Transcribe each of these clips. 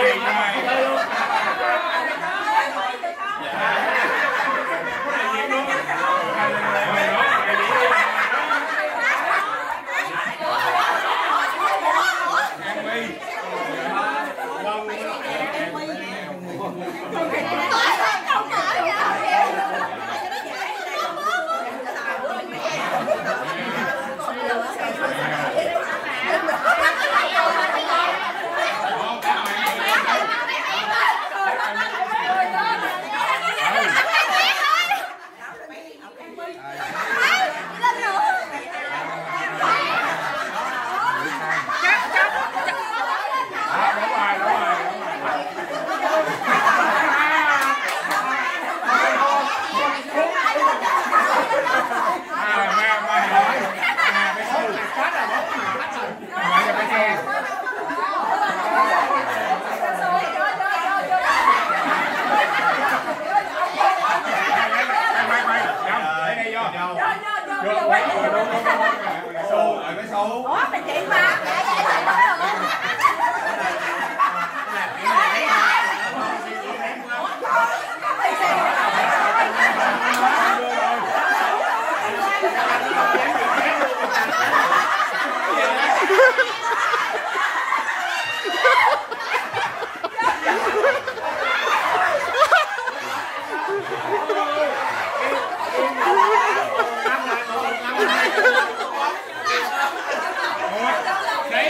ngồi đây vô vô đúng đúng sâu ở cái sâu Ủa mày chị mà Dạ dạ dạ nói rồi đấy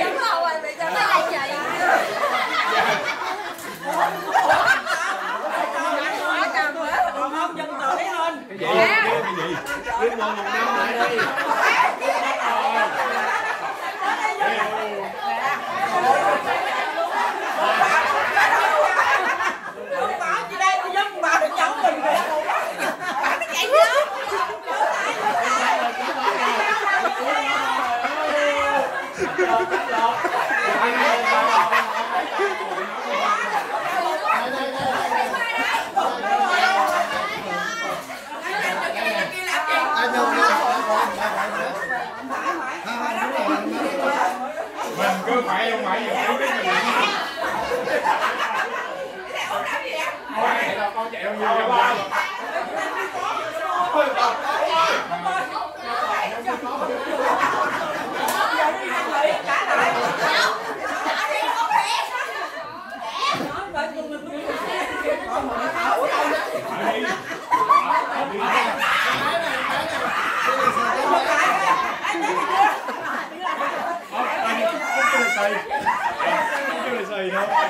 Đúng rồi mày cho nó là chị còn không dân tự thấy hơn cái gì cái gì? Cứ ngồi một năm lại đi. không bảo chị đây tôi giúp bà được cháu mình rồi Nó chạy vô À, đâu, đâu, đâu, đâu, đâu, đâu. À, đúng rồi, đúng rồi. mình cứ phải không phải gì? Không biết mình làm Quay, con chạy Ghiền Mì Gõ Để Không, anh không chưa được xì không chưa được xì đâu chưa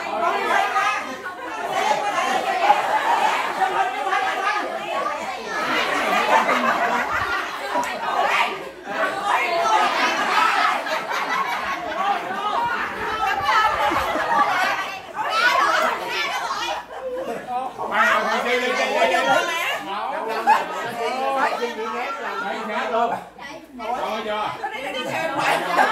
chưa? Ngồi chưa? Nó đi theo em